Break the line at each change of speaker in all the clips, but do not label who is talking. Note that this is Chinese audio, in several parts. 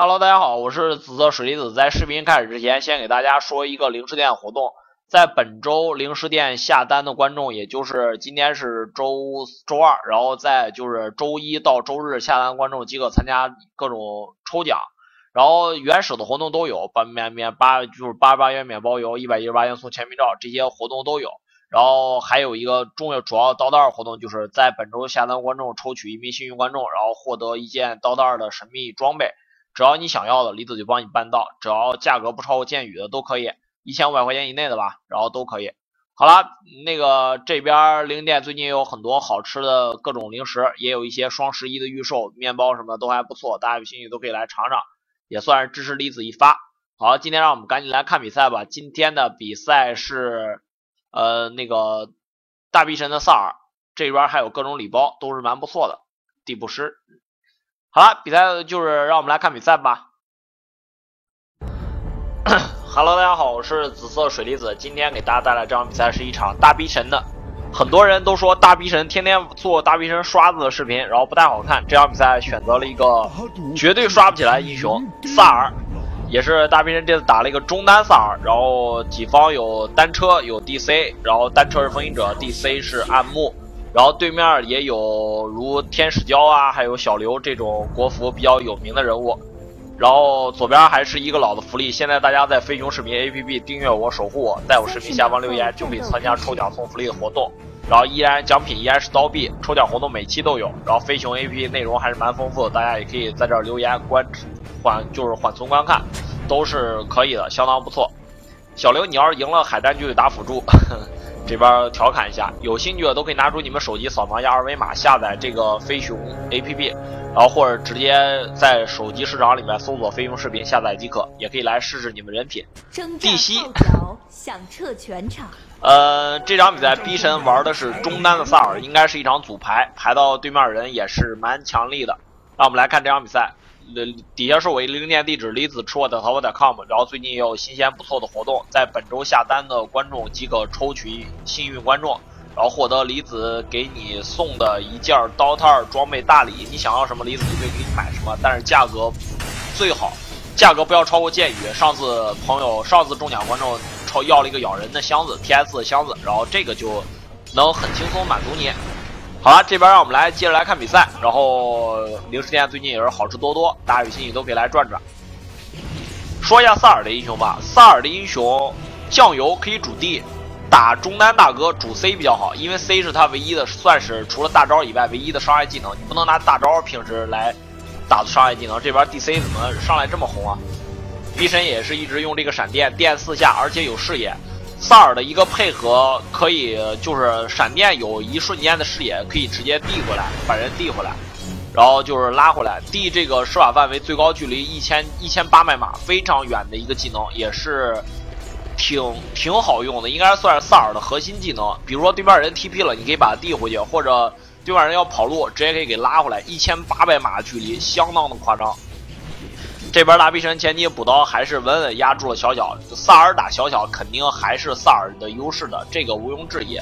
Hello，大家好，我是紫色水离子。在视频开始之前，先给大家说一个零食店活动。在本周零食店下单的观众，也就是今天是周周二，然后在就是周一到周日下单观众即可参加各种抽奖。然后原始的活动都有，八免免八就是八十八元免包邮，一百一十八元送签名照，这些活动都有。然后还有一个重要主要刀刀活动，就是在本周下单观众抽取一名幸运观众，然后获得一件刀刀的神秘装备。只要你想要的，李子就帮你办到。只要价格不超过剑宇的都可以，一千五百块钱以内的吧，然后都可以。好了，那个这边零店最近有很多好吃的各种零食，也有一些双十一的预售，面包什么的都还不错，大家有兴趣都可以来尝尝，也算是支持李子一发。好，今天让我们赶紧来看比赛吧。今天的比赛是呃那个大臂神的萨尔，这边还有各种礼包，都是蛮不错的。地布师。好了，比赛就是让我们来看比赛吧。Hello，大家好，我是紫色水粒子。今天给大家带来这场比赛是一场大逼神的。很多人都说大逼神天天做大逼神刷子的视频，然后不太好看。这场比赛选择了一个绝对刷不起来英雄萨尔，也是大逼神这次打了一个中单萨尔。然后己方有单车有 DC，然后单车是风行者，DC 是暗牧。然后对面也有如天使娇啊，还有小刘这种国服比较有名的人物。然后左边还是一个老的福利，现在大家在飞熊视频 APP 订阅我、守护我，在我视频下方留言就可以参加抽奖送福利的活动。然后依然奖品依然是刀币，抽奖活动每期都有。然后飞熊 APP 内容还是蛮丰富的，大家也可以在这儿留言观缓就是缓存观看，都是可以的，相当不错。小刘，你要是赢了海战就得打辅助。这边调侃一下，有兴趣的都可以拿出你们手机扫描一下二维码，下载这个飞熊 APP，然后或者直接在手机市场里面搜索飞熊视频下载即可，也可以来试试你们人品。地西响彻全场。呃，这场比赛 B 神玩的是中单的萨尔，应该是一场组排，排到对面人也是蛮强力的。让我们来看这场比赛。底下是我一个零店地址，李子吃货的淘宝点 com。然后最近也有新鲜不错的活动，在本周下单的观众即可抽取幸运观众，然后获得李子给你送的一件刀套装备大礼。你想要什么，李子就可以给你买什么，但是价格最好，价格不要超过剑雨。上次朋友上次中奖观众超要了一个咬人的箱子，TS 的箱子，然后这个就能很轻松满足你。好了，这边让我们来接着来看比赛。然后零食店最近也是好吃多多，大家有兴趣都可以来转转。说一下萨尔的英雄吧，萨尔的英雄酱油可以主 D，打中单大哥主 C 比较好，因为 C 是他唯一的，算是除了大招以外唯一的伤害技能。你不能拿大招平时来打伤害技能。这边 DC 怎么上来这么红啊？B 神也是一直用这个闪电电四下，而且有视野。萨尔的一个配合可以，就是闪电有一瞬间的视野，可以直接递过来，把人递回来，然后就是拉回来，递这个施法范围最高距离一千一千八百码，非常远的一个技能，也是挺挺好用的，应该算是萨尔的核心技能。比如说对面人 TP 了，你可以把他递回去，或者对面人要跑路，直接可以给拉回来，一千八百码距离，相当的夸张。这边大臂神前期补刀还是稳稳压住了小小，萨尔打小小肯定还是萨尔的优势的，这个毋庸置疑。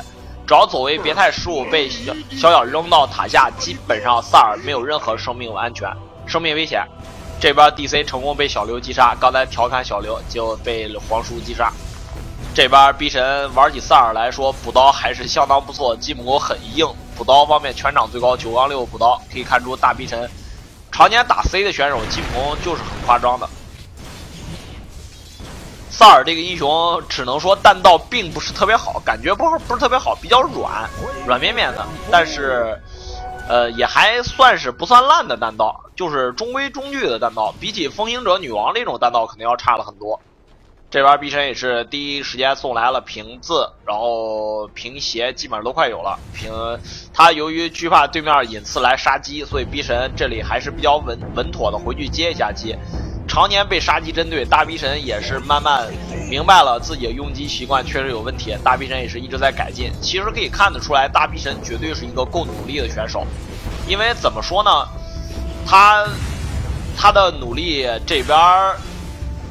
只要走位别太失误，被小小小扔到塔下，基本上萨尔没有任何生命安全，生命危险。这边 DC 成功被小刘击杀，刚才调侃小刘就被黄叔击杀。这边 B 神玩起萨尔来说，补刀还是相当不错，基姆很硬，补刀方面全场最高九杠六补刀，可以看出大 B 神。常年打 C 的选手，基普就是很夸张的。萨尔这个英雄，只能说弹道并不是特别好，感觉不是不是特别好，比较软，软绵绵的。但是，呃，也还算是不算烂的弹道，就是中规中矩的弹道。比起风行者女王那种弹道，肯定要差了很多。这边逼神也是第一时间送来了瓶子，然后瓶鞋基本上都快有了。瓶他由于惧怕对面引刺来杀鸡，所以逼神这里还是比较稳稳妥的，回去接一下鸡。常年被杀鸡针对，大逼神也是慢慢明白了自己的用鸡习惯确实有问题。大逼神也是一直在改进。其实可以看得出来，大逼神绝对是一个够努力的选手。因为怎么说呢，他他的努力这边。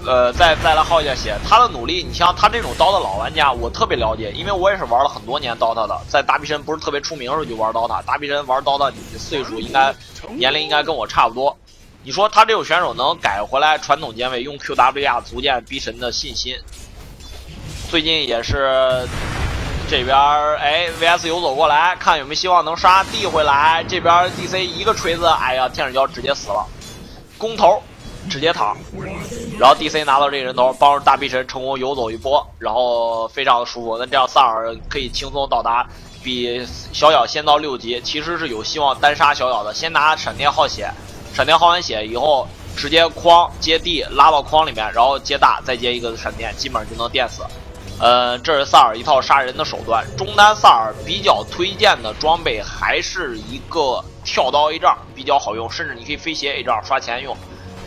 呃，再再来耗一下血，他的努力，你像他这种刀的老玩家，我特别了解，因为我也是玩了很多年刀塔的，在大臂神不是特别出名的时候就玩刀塔，大臂神玩刀塔，你的岁数应该年龄应该跟我差不多，你说他这种选手能改回来传统键位，用 QWR 足见逼神的信心？最近也是这边哎，VS 游走过来，看有没有希望能杀 D 回来。这边 DC 一个锤子，哎呀，天使胶直接死了，攻头直接躺，然后 DC 拿到这个人头，帮助大臂神成功游走一波，然后非常的舒服。那这样萨尔可以轻松到达，比小小先到六级，其实是有希望单杀小小的。先拿闪电耗血。闪电耗完血以后，直接框接地拉到框里面，然后接大，再接一个闪电，基本上就能电死。呃，这是萨尔一套杀人的手段。中单萨尔比较推荐的装备还是一个跳刀 A 杖，比较好用，甚至你可以飞鞋 A 杖刷钱用。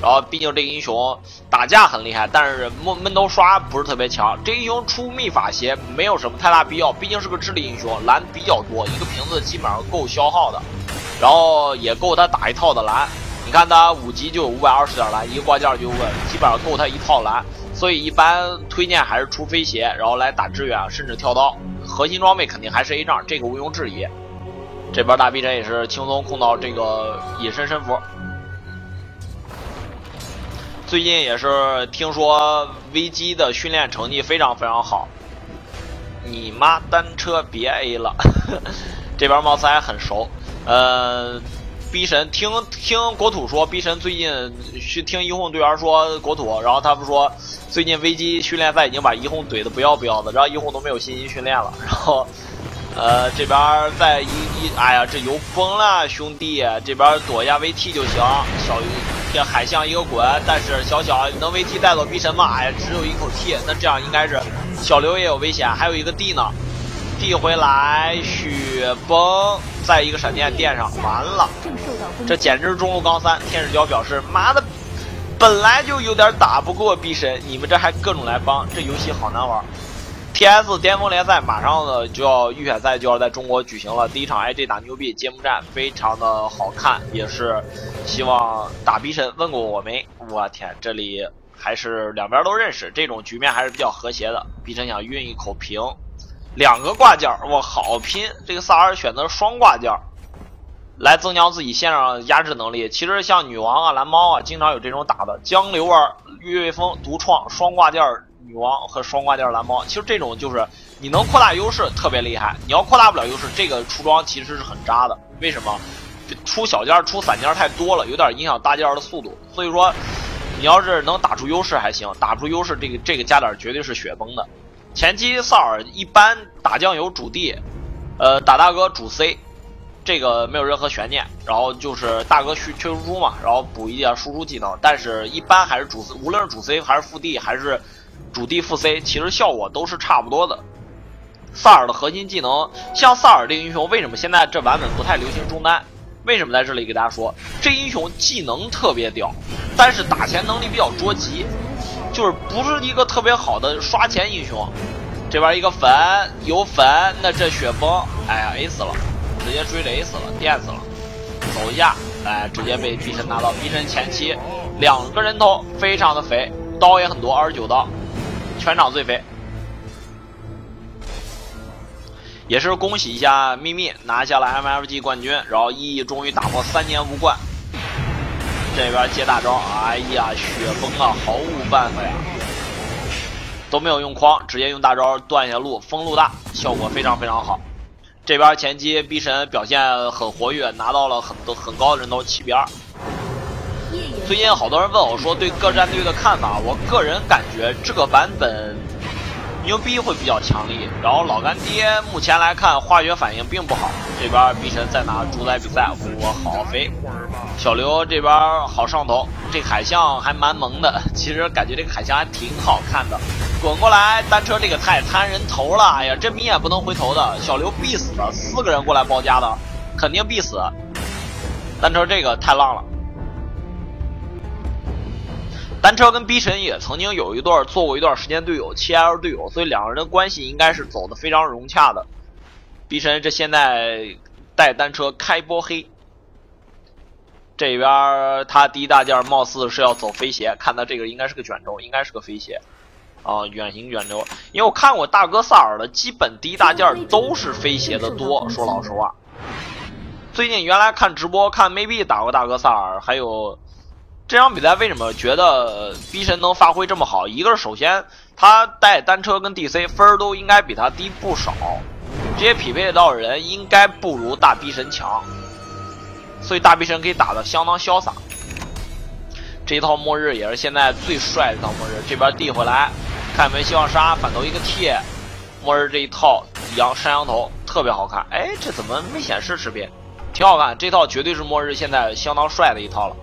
然后，毕竟这个英雄打架很厉害，但是闷闷头刷不是特别强。这英雄出秘法鞋没有什么太大必要，毕竟是个智力英雄，蓝比较多，一个瓶子基本上够消耗的，然后也够他打一套的蓝。你看他五级就有五百二十点蓝，一个挂件就问，基本上够他一套蓝，所以一般推荐还是出飞鞋，然后来打支援，甚至跳刀。核心装备肯定还是 A 杖，这个毋庸置疑。这边大逼真也是轻松控到这个隐身身符。最近也是听说 VG 的训练成绩非常非常好。你妈单车别 A 了，这边貌似还很熟，呃。逼神听听国土说，逼神最近去听一红队员说国土，然后他们说最近危机训练赛已经把一红怼的不要不要的，然后一红都没有信心训练了。然后，呃，这边在一一，哎呀，这油崩了，兄弟，这边躲一下 VT 就行。小鱼这海象一个滚，但是小小能 VT 带走逼神吗？哎，只有一口 T，那这样应该是小刘也有危险，还有一个 D 呢。，D 回来，雪崩，再一个闪电电上，完了，这简直是中路钢三。天使胶表示：妈的，本来就有点打不过逼神，你们这还各种来帮，这游戏好难玩。T.S 巅峰联赛马上呢就要预选赛就要在中国举行了，第一场 I.G 打牛逼揭幕战非常的好看，也是希望打逼神。问过我没？我天，这里还是两边都认识，这种局面还是比较和谐的。B 神想运一口平。两个挂件我好拼！这个萨尔选择双挂件来增强自己线上压制能力。其实像女王啊、蓝猫啊，经常有这种打的江流儿、月月风、独创双挂件女王和双挂件蓝猫。其实这种就是你能扩大优势，特别厉害。你要扩大不了优势，这个出装其实是很渣的。为什么？出小件、出散件太多了，有点影响大件的速度。所以说，你要是能打出优势还行，打不出优势，这个这个加点绝对是雪崩的。前期萨尔一般打酱油主 D，呃打大哥主 C，这个没有任何悬念。然后就是大哥去缺输出嘛，然后补一点输出技能。但是一般还是主无论是主 C 还是副 D 还是主 D 副 C，其实效果都是差不多的。萨尔的核心技能，像萨尔这个英雄，为什么现在这版本不太流行中单？为什么在这里给大家说，这英雄技能特别屌，但是打钱能力比较捉急。就是不是一个特别好的刷钱英雄，这边一个粉有粉，那这雪崩，哎呀 A 死了，直接追着 A 死了，电死了，走一下，哎，直接被逼神拿到，逼神前期两个人头非常的肥，刀也很多，二十九刀，全场最肥，也是恭喜一下秘密拿下了 MFG 冠军，然后一终于打破三年无冠。这边接大招，哎呀，雪崩啊，毫无办法呀，都没有用框，直接用大招断下路，封路大，效果非常非常好。这边前期逼神表现很活跃，拿到了很多很高的人头，七比二。最近好多人问我说对各战队的看法，我个人感觉这个版本。牛逼会比较强力，然后老干爹目前来看化学反应并不好。这边逼神在拿主宰比赛，我好肥。小刘这边好上头，这海象还蛮萌的。其实感觉这个海象还挺好看的。滚过来，单车这个太贪人头了。哎呀，这米也不能回头的，小刘必死的。四个人过来包夹的，肯定必死。单车这个太浪了。单车跟逼神也曾经有一段做过一段时间队友，七 L 队友，所以两个人的关系应该是走的非常融洽的。逼神这现在带单车开波黑，这边他第一大件貌似是要走飞鞋，看到这个应该是个卷轴，应该是个飞鞋啊，远行卷轴。因为我看过大哥萨尔的基本第一大件都是飞鞋的多，说老实话。最近原来看直播看 maybe 打过大哥萨尔，还有。这场比赛为什么觉得逼神能发挥这么好？一个是首先他带单车跟 DC 分儿都应该比他低不少，这些匹配到的人应该不如大逼神强，所以大逼神可以打的相当潇洒。这一套末日也是现在最帅的一套末日，这边递回来，看有没希望杀，反投一个 T，末日这一套羊山羊头特别好看。哎，这怎么没显示视频？挺好看，这套绝对是末日现在相当帅的一套了。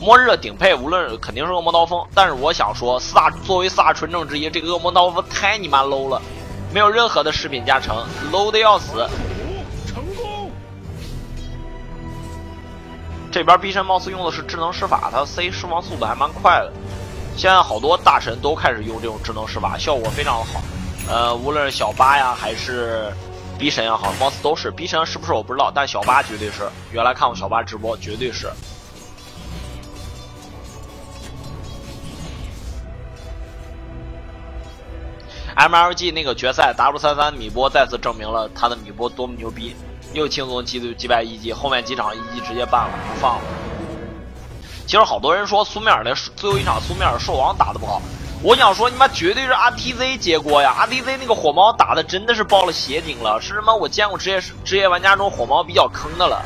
末日的顶配无论肯定是恶魔刀锋，但是我想说，四大作为四大纯正之一，这个恶魔刀锋太你妈 low 了，没有任何的饰品加成，low 的要死。成功。这边逼神貌似用的是智能施法，他 C 释放速度还蛮快的。现在好多大神都开始用这种智能施法，效果非常好。呃，无论是小八呀，还是逼神也好，貌似都是。逼神是不是我不知道，但小八绝对是。原来看过小八直播，绝对是。MLG 那个决赛 W 三三米波再次证明了他的米波多么牛逼，又轻松击击败一级，后面几场一级直接办了不放了。其实好多人说苏米尔的最后一场苏米尔兽王打的不好，我想说你妈绝对是 RTZ 接锅呀！RTZ 那个火猫打的真的是爆了鞋顶了，是什么？我见过职业职业玩家中火猫比较坑的了。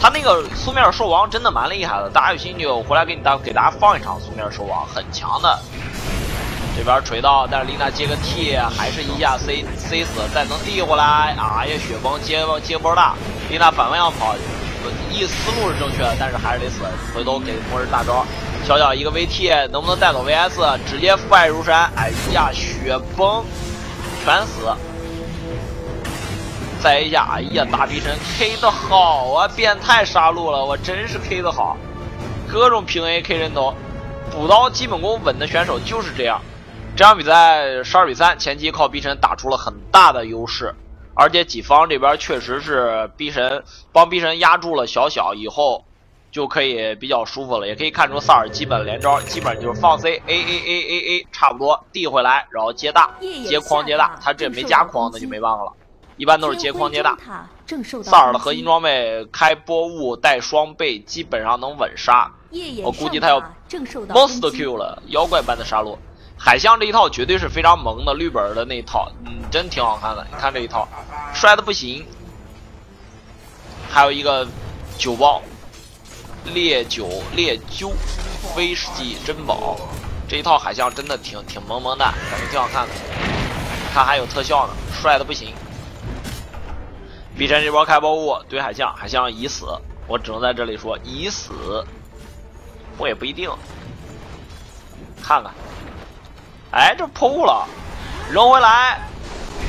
他那个苏米尔兽王真的蛮厉害的，大家有兴趣我回来给你大给大家放一场苏米尔兽王，很强的。这边锤到，但是丽娜接个 T，还是一下 C C 死，再能递回来。哎呀，雪崩接接波大，丽娜反方向跑，一思路是正确的，但是还是得死。回头给末日大招，小小一个 VT，能不能带走 VS？直接父爱如山。哎呀，雪崩全死。再一下，哎呀，大逼神 K 的好啊，变态杀戮了，我真是 K 的好，各种平 A K 人头，补刀基本功稳的选手就是这样。这场比赛十二比三，前期靠逼神打出了很大的优势，而且己方这边确实是逼神帮逼神压住了小小，以后就可以比较舒服了。也可以看出萨尔基本连招基本就是放 C A A A A A，差不多递回来，然后接大接框接大，他这没加框那就没办法了，一般都是接框接大。萨尔的核心装备开波物带双倍，基本上能稳杀。我估计他要 Monster Q 了，妖怪般的杀戮。海象这一套绝对是非常萌的，绿本的那一套，嗯，真挺好看的。你看这一套，帅的不行。还有一个酒包，烈酒烈酒威士忌珍宝，这一套海象真的挺挺萌萌的，感觉挺好看的。看还有特效呢，帅的不行。逼真这波开包物对海象，海象已死，我只能在这里说已死，我也不一定。看看。哎，这破雾了，扔回来，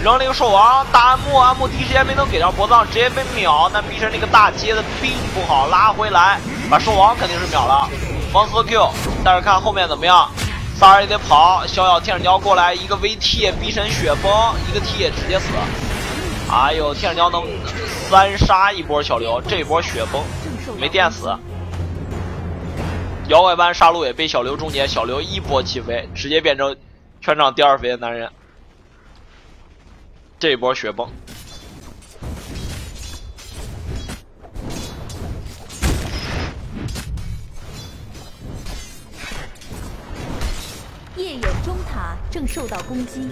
扔了一个兽王，大暗木，暗木第一时间没能给到，博藏直接被秒。但逼神那个大接的并不好，拉回来，把兽王肯定是秒了，方四 Q。但是看后面怎么样，萨尔也得跑，逍遥天使雕过来一个 VT，逼神雪崩一个 T 直接死。哎呦，天使雕能三杀一波小刘，这波雪崩没电死。妖怪般杀戮也被小刘终结，小刘一波起飞，直接变成。全场第二肥的男人，这一波雪崩。
夜眼中塔正受到攻击。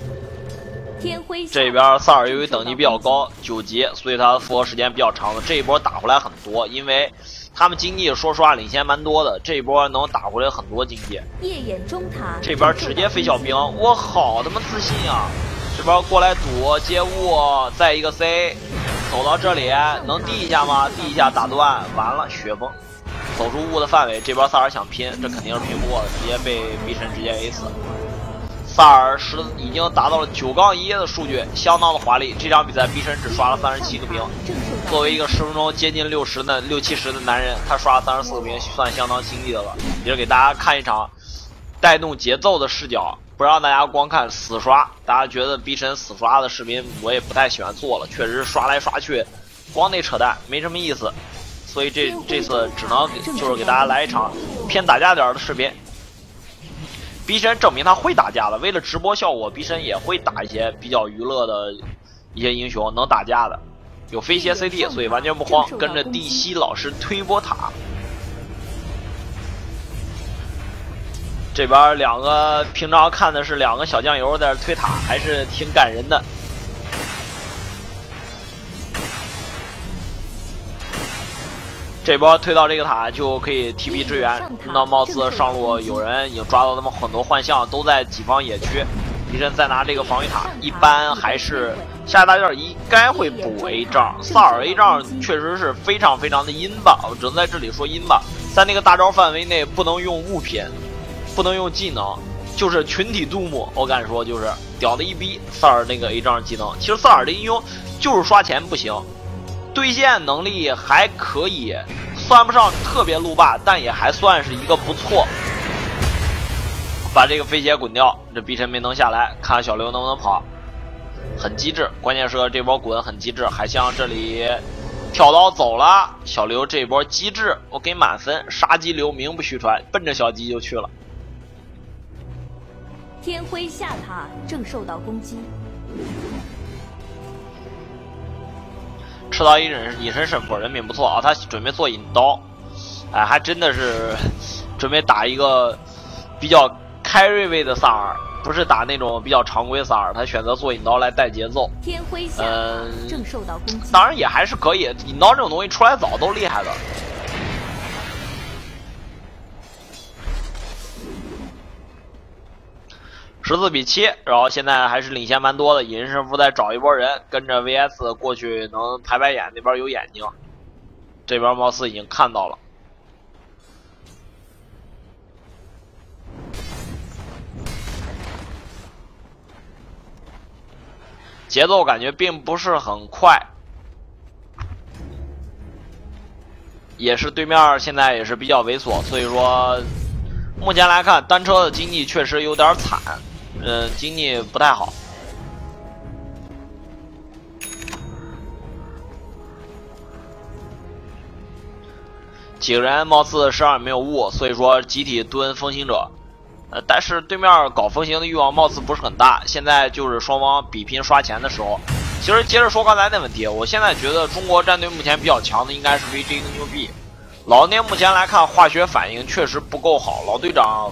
天辉
这边萨尔由于等级比较高，九级，所以他复活时间比较长的。这一波打回来很多，因为。他们经济说实话领先蛮多的，这一波能打回来很多经济。
夜眼中塔
这边直接飞小兵，我好他妈自信啊！这边过来堵接物，再一个 C，走到这里能 D 一下吗？？D 一下打断，完了雪崩，走出雾的范围。这边萨尔想拼，这肯定是拼不过的，直接被逼神直接 A 死。萨尔是已经达到了九杠一的数据，相当的华丽。这场比赛逼神只刷了三十七个兵，作为一个十分钟接近六十的六七十的男人，他刷了三十四个兵，算相当轻易的了。也是给大家看一场带动节奏的视角，不让大家光看死刷。大家觉得逼神死刷的视频，我也不太喜欢做了，确实刷来刷去，光那扯淡，没什么意思。所以这这次只能给就是给大家来一场偏打架点的视频。逼神证明他会打架了，为了直播效果，逼神也会打一些比较娱乐的一些英雄，能打架的，有飞鞋 CD，所以完全不慌，跟着地西老师推波塔。这边两个平常看的是两个小酱油在这推塔，还是挺感人的。这波推到这个塔就可以 TP 支援。那貌似上路有人已经抓到他们很多幻象，都在己方野区。敌人再拿这个防御塔，一般还是下大件应该会补 A 仗。萨尔 A 仗确实是非常非常的阴吧，我只能在这里说阴吧。在那个大招范围内不能用物品，不能用技能，就是群体杜牧。我敢说就是屌的一逼。萨尔那个 A 仗技能，其实萨尔的英雄就是刷钱不行。对线能力还可以，算不上特别路霸，但也还算是一个不错。把这个飞鞋滚掉，这逼神没能下来，看小刘能不能跑，很机智。关键是这波滚很机智，海香这里跳刀走了，小刘这波机智，我给满分。杀鸡流名不虚传，奔着小鸡就去了。
天辉下塔正受到攻击。
吃到一人隐身神佛，人品不错啊！他准备做引刀，哎，还真的是准备打一个比较开瑞位的萨尔，不是打那种比较常规萨尔，他选择做引刀来带节奏。
天辉下正受到攻击，
当然也还是可以，引刀这种东西出来早都厉害的。十四比七，然后现在还是领先蛮多的。隐身神父在找一波人，跟着 VS 过去能排排眼，那边有眼睛，这边貌似已经看到了。节奏感觉并不是很快，也是对面现在也是比较猥琐，所以说目前来看单车的经济确实有点惨。嗯，经济不太好。几个人貌似身上没有物，所以说集体蹲风行者。呃，但是对面搞风行的欲望貌似不是很大。现在就是双方比拼刷钱的时候。其实接着说刚才那问题，我现在觉得中国战队目前比较强的应该是 VG 跟牛 B。老聂目前来看化学反应确实不够好，老队长。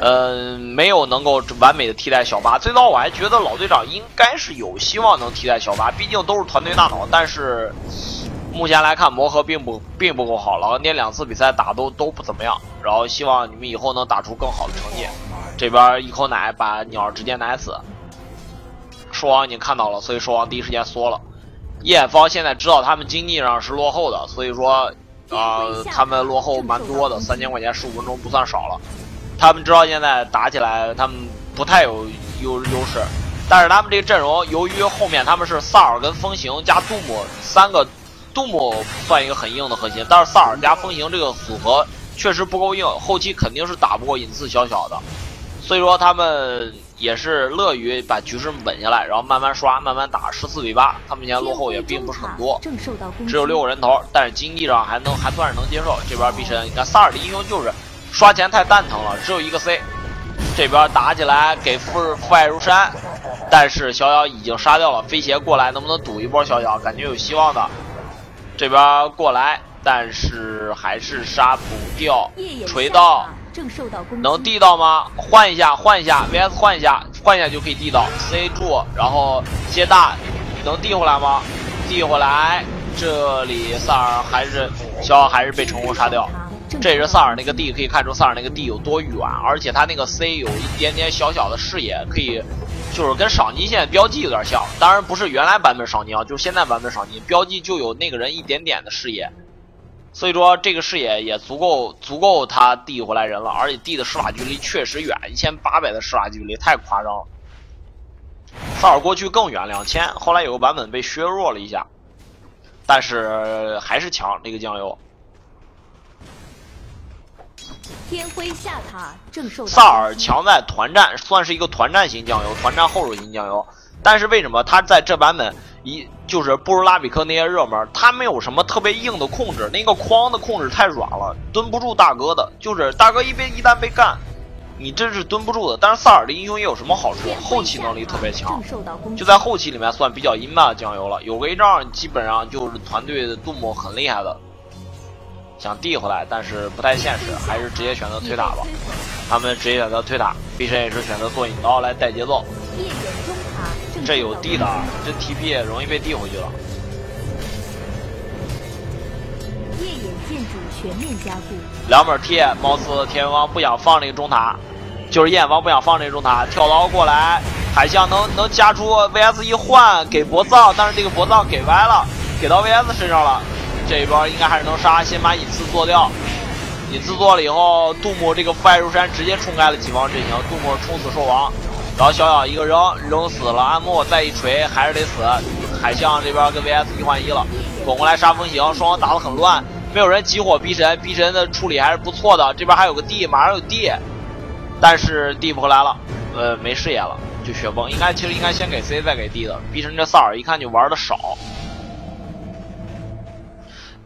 嗯，没有能够完美的替代小八。最早我还觉得老队长应该是有希望能替代小八，毕竟都是团队大脑。但是目前来看磨合并不并不够好，老聂两次比赛打都都不怎么样。然后希望你们以后能打出更好的成绩。这边一口奶把鸟直接奶死。兽王已经看到了，所以兽王第一时间缩了。叶方现在知道他们经济上是落后的，所以说啊，他们落后蛮多的，三千块钱十五分钟不算少了。他们知道现在打起来，他们不太有优优势，但是他们这个阵容，由于后面他们是萨尔跟风行加杜姆三个，杜姆算一个很硬的核心，但是萨尔加风行这个组合确实不够硬，后期肯定是打不过隐刺小小的，所以说他们也是乐于把局势稳下来，然后慢慢刷，慢慢打，十四比八，他们现在落后也并不是很多，只有六个人头，但是经济上还能还算是能接受。这边必神，你看萨尔的英雄就是。刷钱太蛋疼了，只有一个 C。这边打起来给父父爱如山，但是小小已经杀掉了。飞鞋过来能不能赌一波？小小感觉有希望的。这边过来，但是还是杀不掉。锤到能地到吗？换一下，换一下，VS 换一下，换一下就可以地到。C 住，然后接大，能 D 回来吗？？D 回来，这里萨尔还是小小还是被成功杀掉。这是萨尔那个 D，可以看出萨尔那个 D 有多远，而且他那个 C 有一点点小小的视野，可以就是跟赏金线标记有点像，当然不是原来版本赏金啊，就是现在版本赏金标记就有那个人一点点的视野，所以说这个视野也足够足够他 D 回来人了，而且 D 的施法距离确实远，一千八百的施法距离太夸张了。萨尔过去更远，两千，后来有个版本被削弱了一下，但是还是强这个酱油。
天辉下塔正受
萨尔强在团战，算是一个团战型酱油，团战后手型酱油。但是为什么他在这版本一就是不如拉比克那些热门？他没有什么特别硬的控制，那个框的控制太软了，蹲不住大哥的。就是大哥一被一旦被干，你真是蹲不住的。但是萨尔的英雄也有什么好处？后期能力特别强，就在后期里面算比较阴的酱油了。有个 A 仗，基本上就是团队的杜牧很厉害的。想递回来，但是不太现实，还是直接选择推塔吧。他们直接选择推塔，匕神也是选择做引刀来带节奏。这有地的，这 TP 容易被递回去了。
夜眼建筑全面加固。
两本 T，貌似天元王不想放这个中塔，就是夜眼王不想放这个中塔，跳刀过来，海象能能加出 VS 一换给博藏，但是这个博藏给歪了，给到 VS 身上了。这一波应该还是能杀，先把隐刺做掉。隐刺做了以后，杜牧这个父爱如山直接冲开了己方阵型，杜牧冲死兽王，然后小小一个扔扔死了安木，再一锤还是得死。海象这边跟 VS 一换一了，滚过来杀风行，双方打得很乱，没有人集火逼神，逼神的处理还是不错的。这边还有个 D，马上有 D，但是 D 不回来了，呃，没视野了，就雪崩。应该其实应该先给 C 再给 D 的，逼神这萨尔一看就玩的少。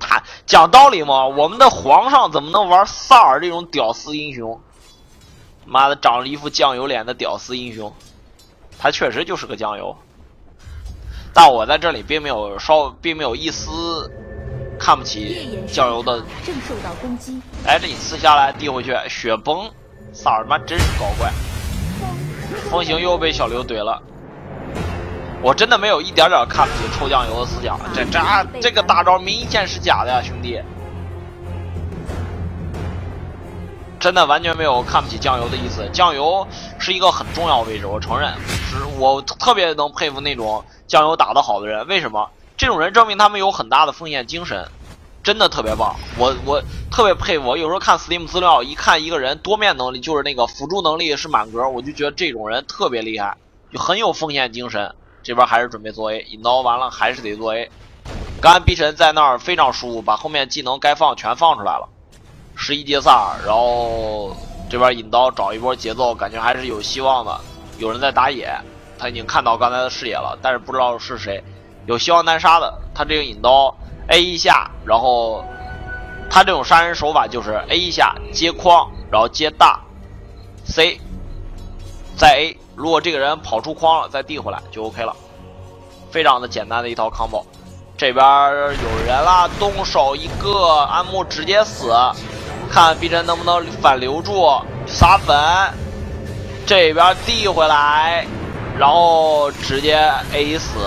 他讲道理嘛，我们的皇上怎么能玩萨尔这种屌丝英雄？妈的，长了一副酱油脸的屌丝英雄，他确实就是个酱油。但我在这里并没有稍，并没有一丝看不起酱油的。
正受到攻击。
哎，这一刺下来递回去，雪崩，萨尔妈真是搞怪。风行又被小刘怼了。我真的没有一点点看不起臭酱油的思想，这这这个大招明显是假的呀，兄弟！真的完全没有看不起酱油的意思。酱油是一个很重要位置，我承认，是我特别能佩服那种酱油打得好的人。为什么？这种人证明他们有很大的奉献精神，真的特别棒。我我特别佩服。我有时候看 Steam 资料，一看一个人多面能力，就是那个辅助能力是满格，我就觉得这种人特别厉害，就很有奉献精神。这边还是准备做 A，引刀完了还是得做 A。刚才逼神在那儿非常舒服，把后面技能该放全放出来了。十一阶萨尔，然后这边引刀找一波节奏，感觉还是有希望的。有人在打野，他已经看到刚才的视野了，但是不知道是谁。有希望单杀的，他这个引刀 A 一下，然后他这种杀人手法就是 A 一下接框，然后接大 C，再 A。如果这个人跑出框了，再递回来就 OK 了，非常的简单的一套 combo。这边有人了，动手一个安木直接死，看逼真能不能反留住撒粉。这边递回来，然后直接 A 死，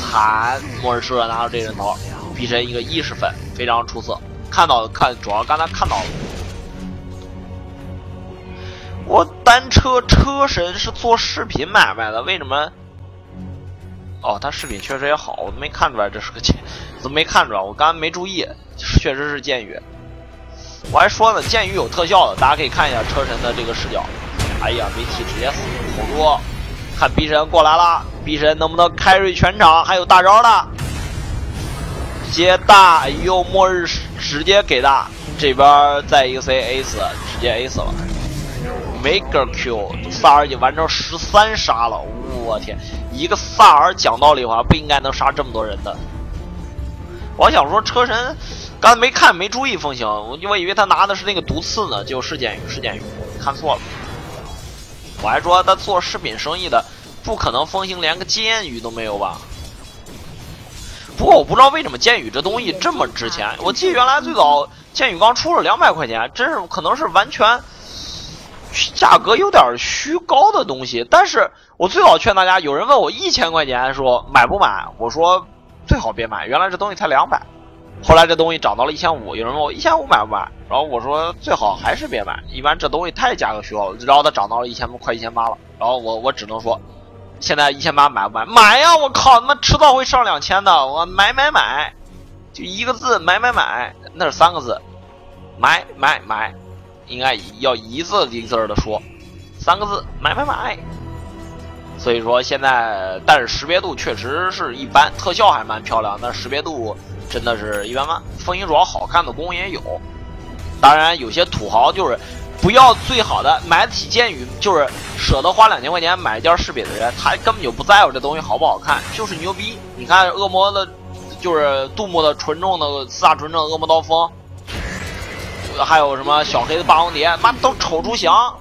惨！末日使者拿到这人头，逼真一个意识粉，非常出色。看到看，主要刚才看到了。我单车车神是做视频买卖的，为什么？哦，他视频确实也好，我都没看出来这是个剑，怎么没看出来？我刚才没注意，确实是剑雨。我还说呢，剑雨有特效的，大家可以看一下车神的这个视角。哎呀，没踢直接死，火住！看逼神过来了，逼神能不能 carry 全场？还有大招的，接大！哎呦，末日直接给大，这边再一个 C A 死，直接 A 死了。Mega Q，萨尔已经完成十三杀了，我天！一个萨尔讲道理的话不应该能杀这么多人的。我想说车神，刚才没看没注意风行，我我以为他拿的是那个毒刺呢，就是剑雨是剑雨，看错了。我还说他做饰品生意的，不可能风行连个剑雨都没有吧？不过我不知道为什么剑雨这东西这么值钱。我记得原来最早剑雨刚出了两百块钱，真是可能是完全。价格有点虚高的东西，但是我最好劝大家，有人问我一千块钱说买不买，我说最好别买，原来这东西才两百，后来这东西涨到了一千五，有人问我一千五买不买，然后我说最好还是别买，一般这东西太价格虚高了，然后它涨到了一千快一千八了，然后我我只能说，现在一千八买不买？买呀！我靠，他妈迟早会上两千的，我买买买，就一个字买买买，那是三个字，买买买。应该要一字一字的说，三个字买买买。所以说现在，但是识别度确实是一般，特效还蛮漂亮，但识别度真的是一般般。风行主要好看的弓也有，当然有些土豪就是不要最好的，买得起剑雨，就是舍得花两千块钱买一件饰品的人，他根本就不在乎这东西好不好看，就是牛逼。你看恶魔的，就是杜牧的纯正的四大纯正恶魔刀锋。还有什么小黑的霸王蝶，妈都丑出翔！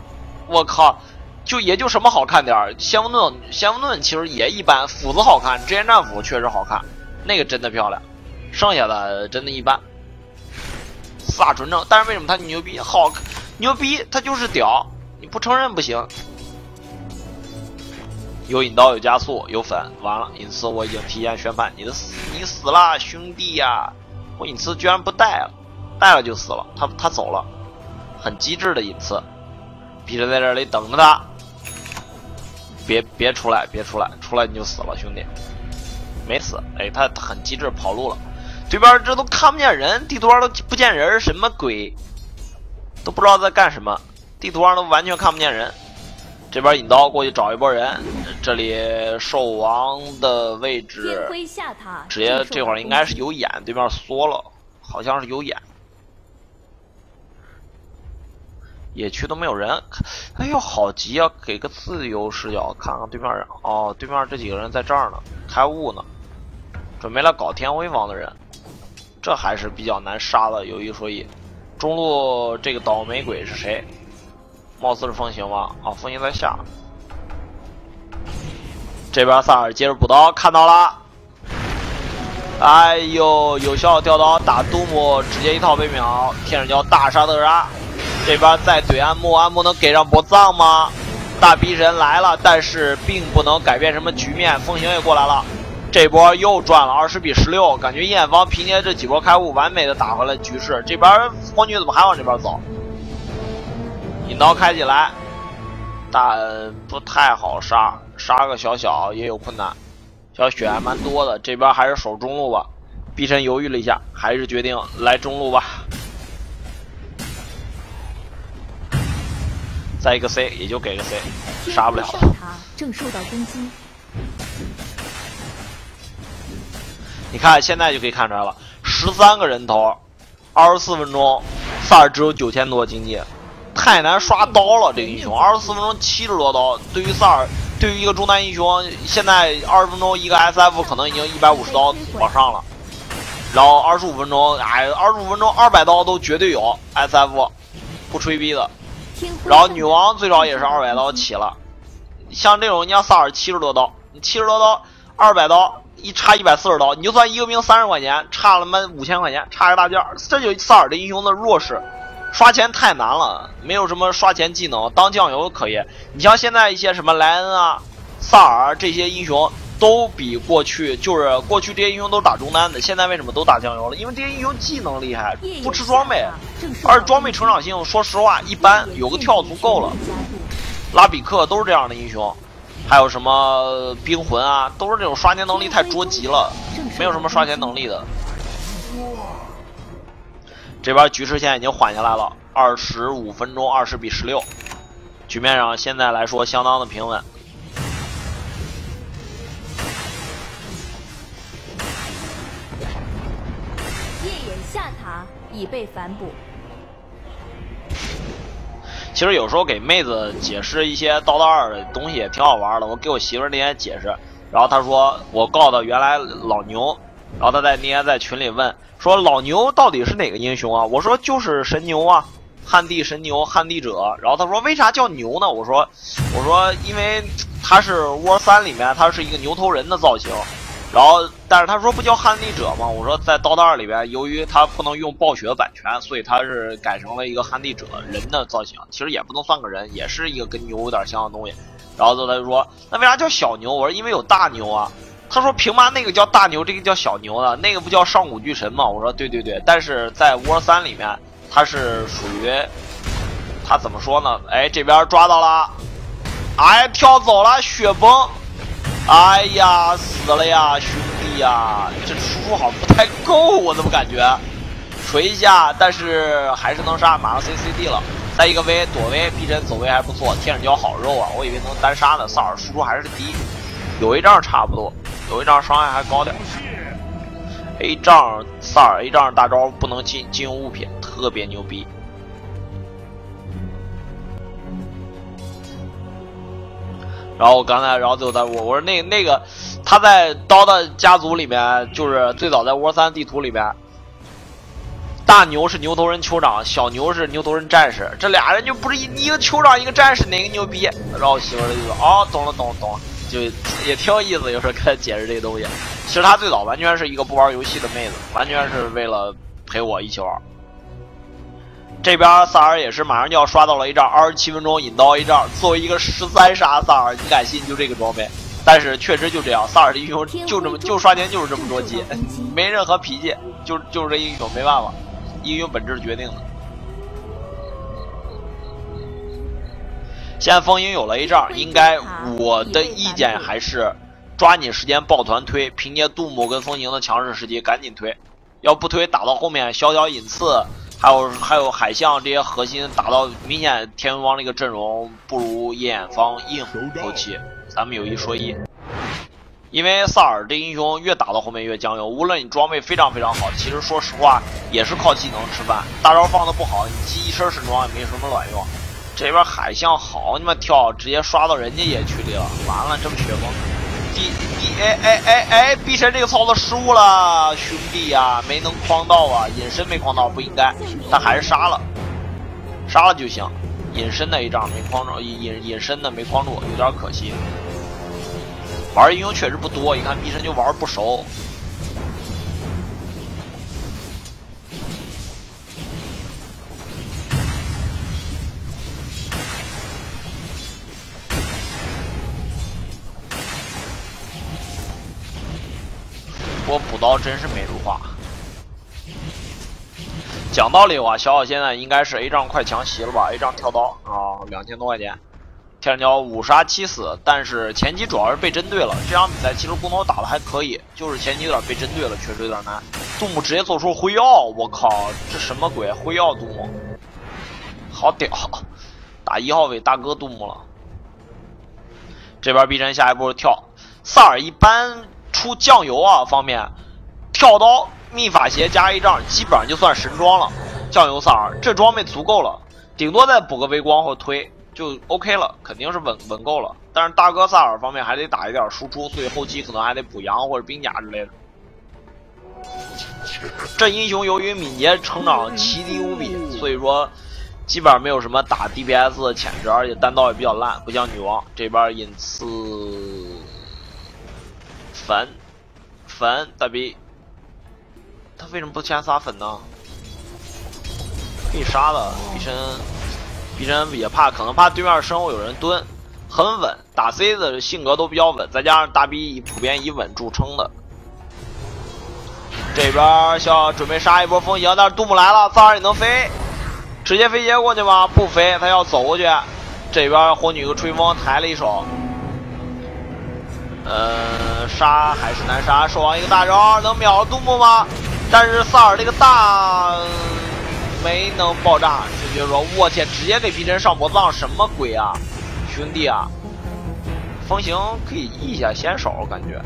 我靠，就也就什么好看点儿。先锋盾，先锋盾其实也一般，斧子好看，支援战斧确实好看，那个真的漂亮。剩下的真的一般。四大纯正。但是为什么他牛逼？好，牛逼，他就是屌，你不承认不行。有引刀，有加速，有粉，完了，隐私我已经提前宣判，你的死，你死了，兄弟呀！我隐私居然不带了，带了就死了，他他走了，很机智的隐刺，逼着在这里等着他，别别出来，别出来，出来你就死了，兄弟，没死，哎，他很机智跑路了，对边这都看不见人，地图上都不见人，什么鬼，都不知道在干什么，地图上都完全看不见人。这边引刀过去找一波人，这里兽王的位置，直接这会儿应该是有眼，对面缩了，好像是有眼。野区都没有人，哎呦，好急啊！给个自由视角看看对面人，哦，对面这几个人在这儿呢，开雾呢，准备来搞天威王的人，这还是比较难杀的。有一说一，中路这个倒霉鬼是谁？貌似是风行吧？啊，风行在下。这边萨尔接着补刀，看到了。哎呦，有效吊刀打杜牧，直接一套被秒。天使教大杀特杀。这边再怼安木，安木能给上博藏吗？大逼神来了，但是并不能改变什么局面。风行也过来了，这波又赚了二十比十六，感觉鹰眼方凭借这几波开悟，完美的打回了局势。这边魔女怎么还往这边走？引刀开起来，但不太好杀，杀个小小也有困难。小血还蛮多的，这边还是守中路吧。碧晨犹豫了一下，还是决定来中路吧。再一个 C，也就给个 C，杀不了了。
正受到攻击。
你看，现在就可以看出来了，十三个人头，二十四分钟，萨尔只有九千多经济。太难刷刀了，这个英雄二十四分钟七十多刀，对于萨尔，对于一个中单英雄，现在二十分钟一个 SF 可能已经一百五十刀往上了，然后二十五分钟，哎，二十五分钟二百刀都绝对有 SF，不吹逼的，然后女王最少也是二百刀起了，像这种你像萨尔七十多刀，你七十多刀二百刀一差一百四十刀，你就算一个兵三十块钱，差了妈五千块钱，差一大件这就萨尔的英雄的弱势。刷钱太难了，没有什么刷钱技能，当酱油可以。你像现在一些什么莱恩啊、萨尔这些英雄，都比过去就是过去这些英雄都打中单的，现在为什么都打酱油了？因为这些英雄技能厉害，不吃装备，而装备成长性说实话一般，有个跳足够了。拉比克都是这样的英雄，还有什么冰魂啊，都是这种刷钱能力太捉急了，没有什么刷钱能力的。这边局势现在已经缓下来了，二十五分钟，二十比十六，局面上现在来说相当的平稳。
下塔已被反补。
其实有时候给妹子解释一些刀刀二的东西也挺好玩的。我给我媳妇那天解释，然后她说我告的原来老牛。然后她在那天在群里问说：“老牛到底是哪个英雄啊？”我说：“就是神牛啊，旱地神牛，旱地者。”然后她说：“为啥叫牛呢？”我说：“我说因为他是窝三里面，他是一个牛头人的造型。然后但是他说不叫汉地者嘛？我说在刀刀二里边，由于他不能用暴雪版权，所以他是改成了一个汉地者人的造型。其实也不能算个人，也是一个跟牛有点像的东西。然后他就说：那为啥叫小牛？我说因为有大牛啊。”他说：“凭嘛那个叫大牛，这个叫小牛的？那个不叫上古巨神吗？”我说：“对对对，但是在窝三里面，他是属于他怎么说呢？哎，这边抓到了，哎，跳走了，雪崩，哎呀，死了呀，兄弟呀，这输出好像不太够，我怎么感觉？锤一下，但是还是能杀，马上 C C D 了，再一个 V 躲 V，逼真走 V 还不错，天使蛟好肉啊，我以为能单杀呢，萨尔输出还是低，有一仗差不多。”有一张伤害还高点，A 仗萨尔 A 仗大招不能禁禁用物品，特别牛逼。然后我刚才，然后最后在我我说那那个他在刀的家族里面，就是最早在沃三地图里面，大牛是牛头人酋长，小牛是牛头人战士，这俩人就不是一一个酋长一个战士，哪个牛逼？然后我媳妇就说哦，懂了懂了懂了。就也挺有意思，有时候跟他解释这个东西。其实他最早完全是一个不玩游戏的妹子，完全是为了陪我一起玩。这边萨尔也是马上就要刷到了一仗，二十七分钟引到一仗。作为一个十三杀萨尔，你敢信就这个装备？但是确实就这样，萨尔的英雄就这么就刷钱就是这么多鸡，没任何脾气，就就是这英雄没办法，英雄本质决定的。现在风鹰有了一仗，应该我的意见还是抓紧时间抱团推，凭借杜牧跟风行的强势时机赶紧推，要不推打到后面小小隐刺。还有还有海象这些核心打到明显天文王那个阵容不如夜眼方硬后期，咱们有一说一，因为萨尔这英雄越打到后面越僵硬，无论你装备非常非常好，其实说实话也是靠技能吃饭，大招放的不好，你积一身神装也没什么卵用。这边海象好你妈跳，直接刷到人家野区里了，完了这么血崩。B B 哎哎哎哎！碧神这个操作失误了，兄弟呀，没能框到啊，隐身没框到，不应该，但还是杀了，杀了就行。隐身那一仗没框住，隐隐身的没框住，有点可惜。玩英雄确实不多，一看碧神就玩不熟。我补刀真是美如画。讲道理话，小小现在应该是 A 仗快强袭了吧？A 仗跳刀啊，两千多块钱，天骄五杀七死，但是前期主要是被针对了。这场比赛其实弓头打的还可以，就是前期有点被针对了，确实有点难。杜牧直接做出灰耀，我靠，这什么鬼？灰耀杜牧，好屌，打一号位大哥杜牧了。这边 B 站下一步跳，萨尔一般。出酱油啊方面，跳刀秘法鞋加一仗，基本上就算神装了。酱油萨尔这装备足够了，顶多再补个微光或推就 OK 了，肯定是稳稳够了。但是大哥萨尔方面还得打一点输出，所以后期可能还得补羊或者冰甲之类的。这英雄由于敏捷成长奇低无比，所以说基本上没有什么打 DPS 的潜质，而且单刀也比较烂，不像女王这边隐刺。粉，粉大 B，他为什么不先撒粉呢？可以杀了，毕生，毕生也怕，可能怕对面身后有人蹲，很稳，打 C 的性格都比较稳，再加上大 B 普遍以稳著称的。这边小准备杀一波风行，但是杜牧来了，萨尔也能飞，直接飞接过去吗？不飞，他要走过去。这边火女个吹风抬了一手。呃，杀还是难杀，兽王一个大招能秒杜牧吗？但是萨尔这个大没能爆炸，直接说，我天，直接给逼真上脖子，什么鬼啊，兄弟啊！风行可以 E 一下先手，感觉。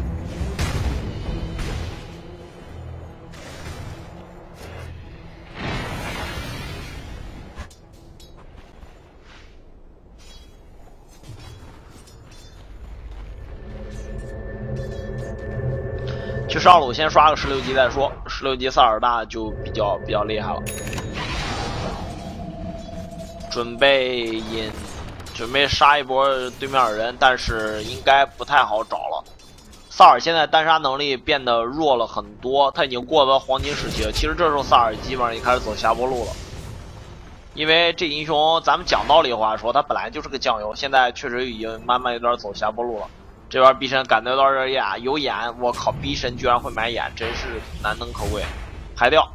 去上路先刷个十六级再说，十六级萨尔大就比较比较厉害了。准备引，准备杀一波对面的人，但是应该不太好找了。萨尔现在单杀能力变得弱了很多，他已经过了黄金时期了。其实这时候萨尔基本上也开始走下坡路了，因为这英雄咱们讲道理话说，他本来就是个酱油，现在确实已经慢慢有点走下坡路了。这边逼神感觉到这眼有眼，我靠！逼神居然会买眼，真是难能可贵。排掉。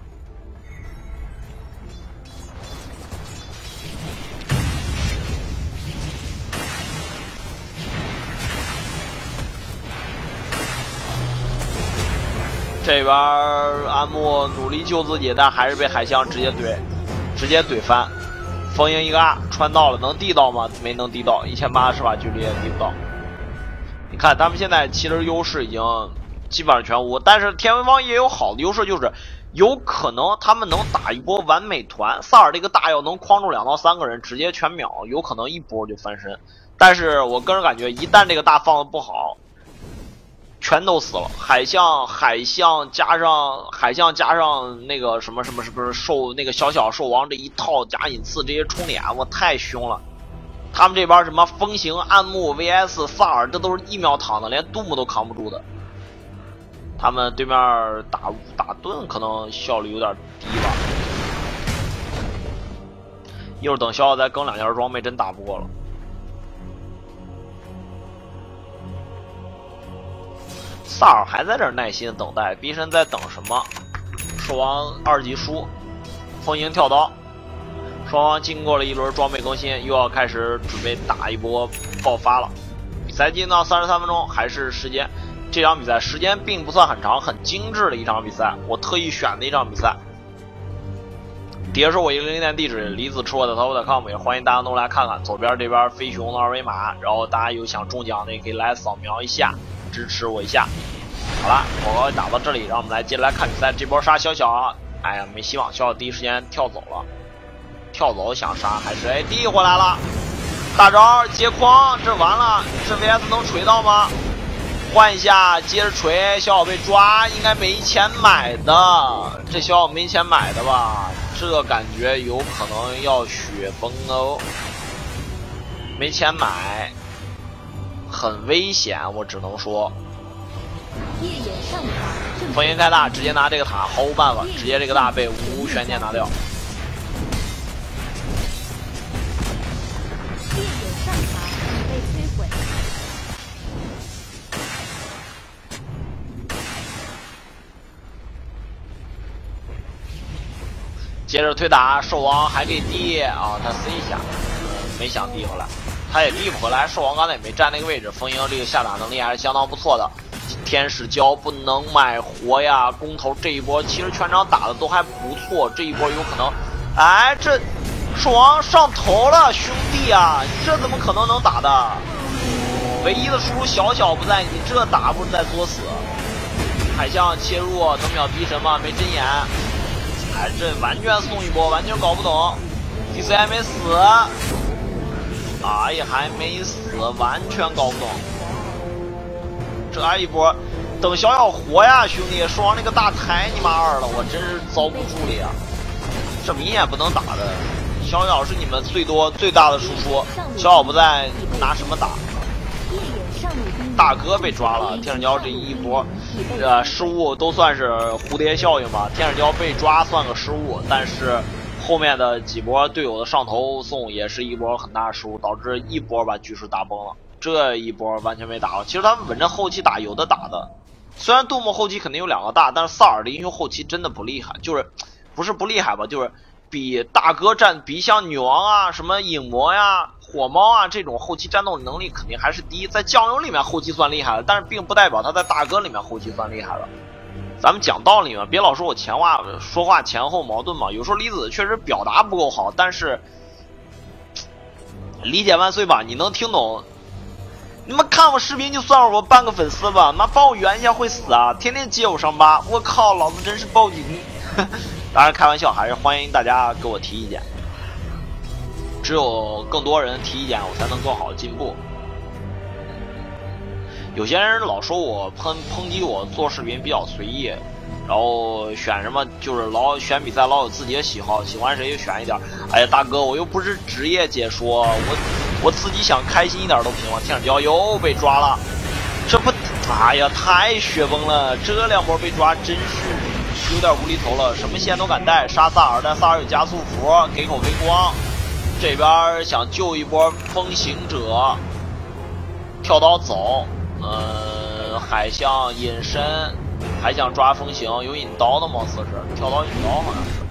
这边安木努力救自己，但还是被海象直接怼，直接怼翻。风鹰一个 R 穿到了，能地到吗？没能地到，一千八施法距离也地不到。看，他们现在其实优势已经基本上全无，但是天文方也有好的优势，就是有可能他们能打一波完美团。萨尔这个大药能框住两到三个人，直接全秒，有可能一波就翻身。但是我个人感觉，一旦这个大放的不好，全都死了。海象，海象加上海象加上那个什么什么什么兽那个小小兽王这一套加隐刺这些冲脸，我太凶了。他们这边什么风行暗牧 vs 萨尔，这都是一秒躺的，连杜牧都扛不住的。他们对面打打盾可能效率有点低吧。一会儿等小小再更两件装备，真打不过了。萨尔还在这耐心等待，逼神在等什么？兽王二级书，风行跳刀。双方经过了一轮装备更新，又要开始准备打一波爆发了。比赛进到三十三分钟，还是时间。这场比赛时间并不算很长，很精致的一场比赛，我特意选的一场比赛。底下是我一个零店地址，李子吃我的淘宝 .com，也欢迎大家都来看看。左边这边飞熊的二维码，然后大家有想中奖的也可以来扫描一下，支持我一下。好了，广告打到这里，让我们来接着来看比赛。这波杀小小，哎呀，没希望，小小第一时间跳走了。跳走想杀还是哎，D 回来了，大招接框，这完了，这 VS 能锤到吗？换一下，接着锤，小小被抓，应该没钱买的，这小小没钱买的吧？这感觉有可能要雪崩哦，没钱买，很危险，我只能说。风云开大，直接拿这个塔，毫无办法，直接这个大被无悬念拿掉。接着推打，兽王还给递啊，他 C 一下，没想递回来，他也递不回来。兽王刚才也没站那个位置，风鹰这个下打能力还是相当不错的。天使胶不能买活呀，公头这一波其实全场打的都还不错，这一波有可能，哎，这兽王上头了，兄弟啊，你这怎么可能能打的？唯一的输出小小不在，你这打不是在作死？海象切入能秒敌神吗？没睁眼。哎，这完全送一波，完全搞不懂。D.C 还没死，哎呀，还没死，完全搞不懂。这一波，等小小活呀，兄弟！双那个大太你妈二了，我真是遭不住了呀！这明显不能打的。小小是你们最多最大的输出，小小不在，拿什么打？大哥被抓了，天使胶这一波，呃，失误都算是蝴蝶效应吧。天使胶被抓算个失误，但是后面的几波队友的上头送也是一波很大的失误，导致一波把局势打崩了。这一波完全没打过。其实他们稳着后期打，有的打的。虽然杜牧后期肯定有两个大，但是萨尔的英雄后期真的不厉害，就是不是不厉害吧，就是。比大哥战，比像女王啊、什么影魔呀、火猫啊这种后期战斗能力肯定还是低，在酱油里面后期算厉害了，但是并不代表他在大哥里面后期算厉害了。咱们讲道理嘛，别老说我前话说话前后矛盾嘛。有时候李子确实表达不够好，但是理解万岁吧，你能听懂？你们看我视频就算我半个粉丝吧，那帮我圆一下会死啊！天天揭我伤疤，我靠，老子真是报警！当然开玩笑，还是欢迎大家给我提意见。只有更多人提意见，我才能更好的进步。有些人老说我抨抨击我做视频比较随意，然后选什么就是老选比赛老有自己的喜好，喜欢谁就选一点。哎呀，大哥，我又不是职业解说，我我自己想开心一点都不行吗？天使胶又被抓了，这不，哎呀，太血崩了！这两波被抓真是。有点无厘头了，什么线都敢带，杀萨尔，但萨尔有加速符，给口微光。这边想救一波风行者，跳刀走。呃，海象隐身，还想抓风行，有引刀的貌似是跳刀引刀好像是。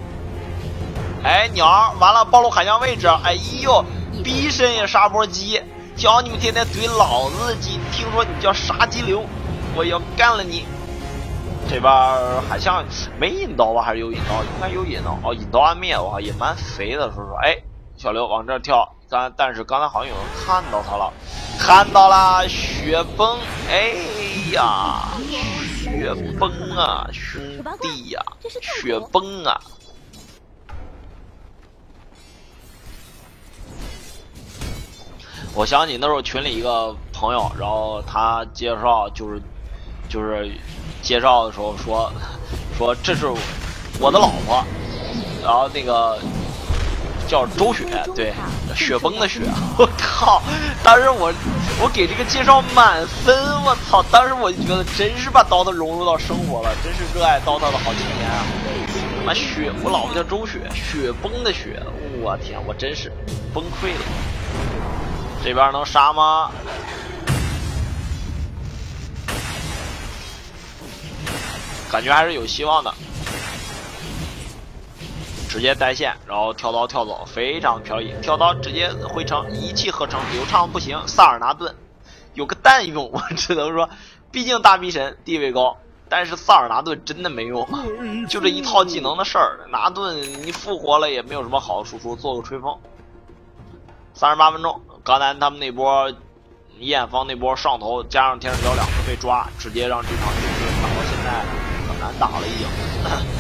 哎，鸟，完了暴露海象位置，哎呦，逼身也杀波机，叫你们天天怼老子的鸡，听说你叫杀鸡流，我要干了你。这边海象没引刀吧，还是有引刀？应该有引刀哦，引刀暗灭哇，也蛮肥的，说说。哎，小刘往这跳，但但是刚才好像有人看到他了，看到了，雪崩！哎呀，雪崩啊，兄弟呀，雪崩啊！我想起那时候群里一个朋友，然后他介绍就是就是。介绍的时候说，说这是我的老婆，然后那个叫周雪，对，雪崩的雪，我靠！当时我我给这个介绍满分，我操！当时我就觉得真是把刀塔融入到生活了，真是热爱刀刀的好青年啊！妈雪，我老婆叫周雪，雪崩的雪，我天，我真是崩溃了。这边能杀吗？感觉还是有希望的。直接带线，然后跳刀跳走，非常飘逸。跳刀直接回城，一气呵成。流畅不行，萨尔拿顿有个蛋用，我只能说，毕竟大逼神地位高，但是萨尔拿顿真的没用，就这一套技能的事儿。拿盾你复活了也没有什么好输出，做个吹风。三十八分钟，刚才他们那波燕方那波上头，加上天使条两次被抓，直接让这场局势打到现在很难打了，已经。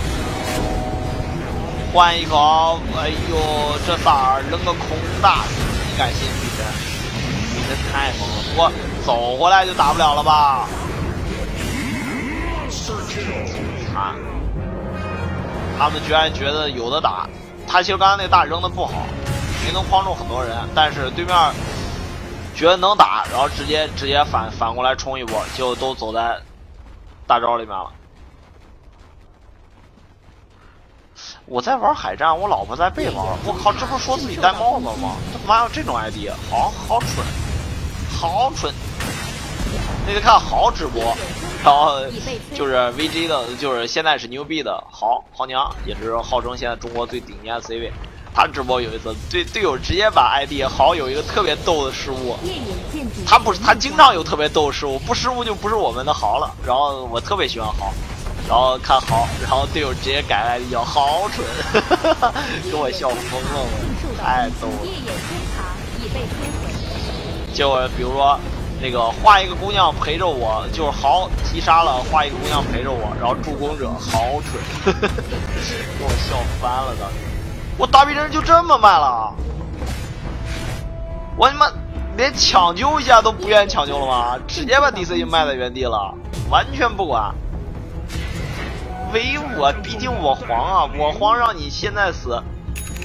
换一口，哎呦，这萨尔扔个空大，你敢信？女神，女神太猛了，不过走回来就打不了了吧？啊，他们居然觉得有的打，他其实刚才那大扔的不好，没能框住很多人，但是对面觉得能打，然后直接直接反反过来冲一波，就都走在大招里面了。我在玩海战，我老婆在被玩。我靠，这不是说自己戴帽子了吗？他妈有这种 ID，好好蠢，好蠢！那个看好直播，然后就是 VG 的，就是现在是牛逼的豪豪娘，也是号称现在中国最顶尖的 C 位。他直播有一次，队队友直接把 ID 豪有一个特别逗的失误，他不是他经常有特别逗失误，不失误就不是我们的豪了。然后我特别喜欢豪。然后看好，然后队友直接改来叫好蠢，给我笑疯了，太逗了。就比如说那个画一个姑娘陪着我，就是好击杀了，画一个姑娘陪着我，然后助攻者好蠢，给我笑翻了当时。我大逼人就这么卖了？我他妈连抢救一下都不愿意抢救了吗？直接把 DC 就卖在原地了，完全不管。威武啊！毕竟我皇啊，我皇让你现在死，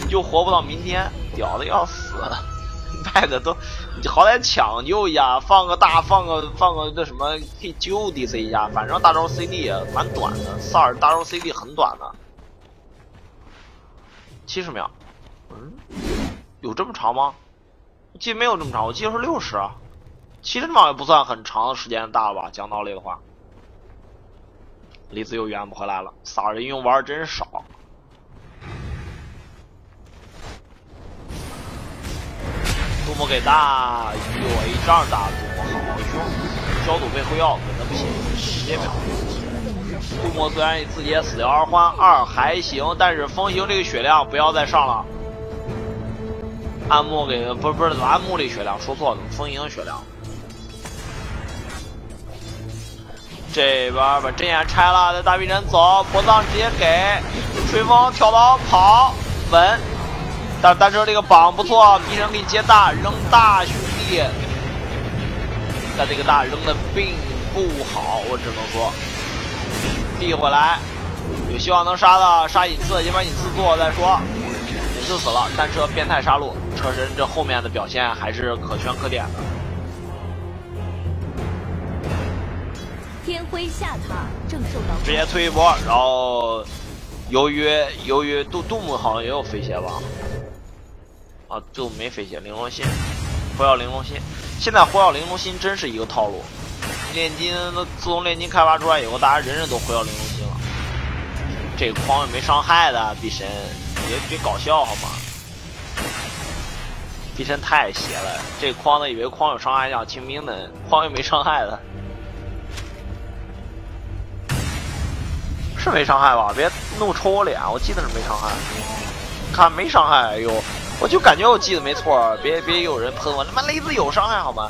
你就活不到明天，屌的要死了！卖的都，你好歹抢救一下，放个大，放个放个那什么，可以救 DC 一下。反正大招 CD 也蛮短的，萨尔大招 CD 很短的，七十秒。嗯，有这么长吗？我记得没有这么长，我记得是六十啊。七十秒也不算很长的时间大吧？讲道理的话。李子又圆不回来了，萨尔英雄玩真少。杜牧给大，有 A 仗大，杜牧好凶，焦土被灰药稳的不行，直接秒。杜牧虽然自己也死掉，二换二还行，但是风行这个血量不要再上了。暗木给不是不是暗木这血量说错了，风行血量。这边把针眼拆了，在大逼神走，波藏直接给吹风跳刀跑稳，但但是这个榜不错，逼神可以接大扔大兄弟，但这个大扔的并不好，我只能说，递回来，有希望能杀的杀隐刺，先把隐刺做再说，隐刺死了，单车变态杀戮，车神这后面的表现还是可圈可点的。
天辉下塔正受到
直接推一波，然后由于由于杜杜牧好像也有飞鞋吧，啊，就没飞鞋，玲珑心，火药玲珑心，现在火药玲珑心真是一个套路，炼金自从炼金开发出来以后，大家人人都火药玲珑心了，这个框也没伤害的，匕神，别别搞笑好吗？匕神太邪了，这框子以为框有伤害像清兵呢，框又没伤害的。是没伤害吧？别怒抽我脸！我记得是没伤害。看没伤害，哎呦，我就感觉我记得没错。别别有人喷我，他妈雷子有伤害好吗？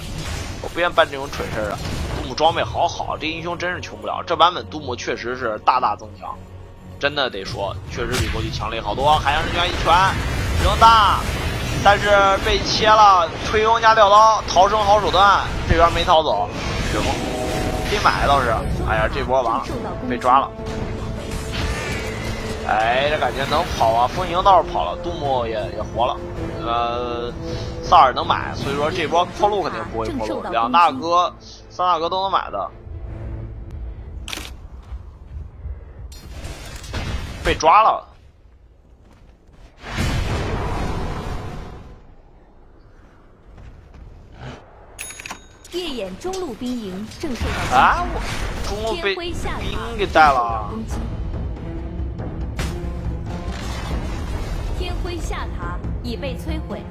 我不愿办这种蠢事啊！杜牧装备好好，这英雄真是穷不了。这版本杜牧确实是大大增强，真的得说，确实比过去强了好多。海洋之拳一拳扔大，但是被切了，吹风加吊刀，逃生好手段，这边没逃走，是吗？可以买倒是。哎呀，这波完了，被抓了。哎这感觉能跑啊风行倒是跑了杜牧也也活了。呃萨尔能买所以说这波破路肯定不会破路。两大哥三大哥都能买的。被抓了。
夜眼中路兵营正受到
啊我中路被兵给带了
灰。下塔已被摧毁，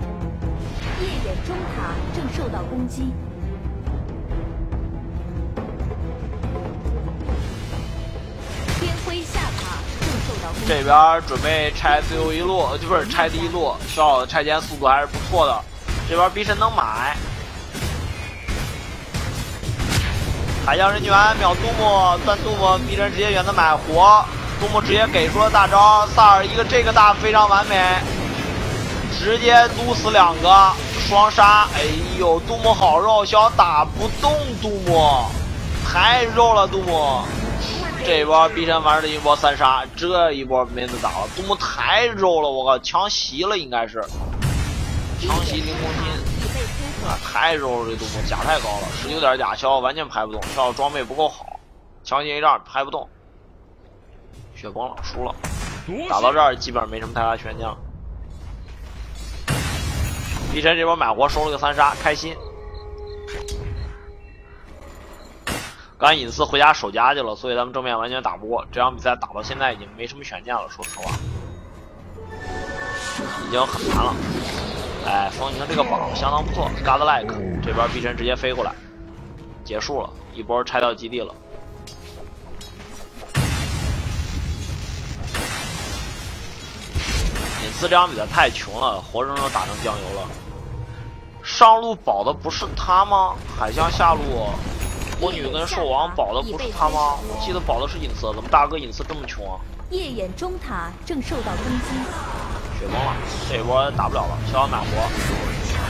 夜眼中塔正受到攻击。天辉下塔正受到攻击。
这边准备拆最后一路，就不是拆第一路，消耗拆迁速度还是不错的。这边逼神能买，海洋人员秒杜牧，断杜牧逼神直接远的买活，杜牧直接给出了大招，萨尔一个这个大非常完美，直接撸死两个双杀。哎呦，杜牧好肉，小打不动杜牧，太肉了杜牧。这一波逼神玩的一波三杀，这一波没得打了。杜牧太肉了，我靠，强袭了应该是，强袭零攻心，啊，太肉了这杜牧，甲太高了，十九点甲，消耗完全排不动，消耗装备不够好，强袭一仗排不动，血光了，输了，打到这儿基本上没什么太大悬念了。逼神这波买活收了个三杀，开心。刚隐私回家守家去了，所以咱们正面完全打不过。这场比赛打到现在已经没什么悬念了，说实话，已经很难了。哎，风行这个榜相当不错，Godlike 这边逼神直接飞过来，结束了，一波拆掉基地了。隐私这场比赛太穷了，活生生打成酱油了。上路保的不是他吗？海象下路。魔女跟兽王保的不是他吗？我记得保的是隐私，怎么大哥隐私这么穷啊？
夜眼中塔正受到攻击。
血崩了，这一波打不了了，消耗满活。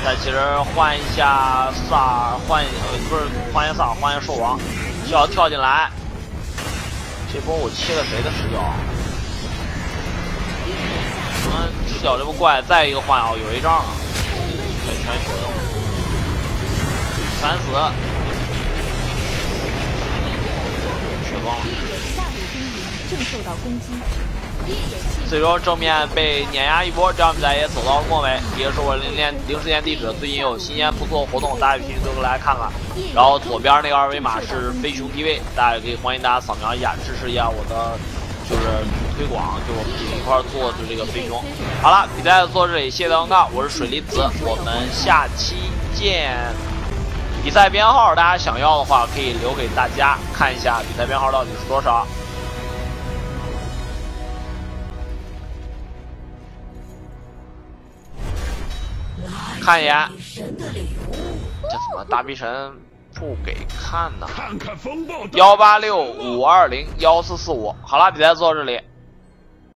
但其实换一下萨，换呃不是换一下萨，换一下兽王，需要跳进来。这波我切了谁的视角？视角这么怪，再一个换啊，有一仗啊，全血的，三死。血崩了。
夜眼下路兵营正受到攻击。夜眼系
最终正面被碾压一波，这场比赛也走到了末尾。也是我零点零时间地址，最近有新鲜不错的活动，大家有兴趣都来看看。然后左边那个二维码是飞熊 TV，大家也可以欢迎大家扫描一下，支持一下我的就是推广，就我们几个一块儿做的这个飞熊。好了，比赛做到这里，谢谢大家观看，我是水离子，我们下期见。比赛编号大家想要的话，可以留给大家看一下比赛编号到底是多少。看一眼，这怎么大逼神不给看呢？
看看风暴
幺八六五二零幺四四五，好了，比赛做到这里，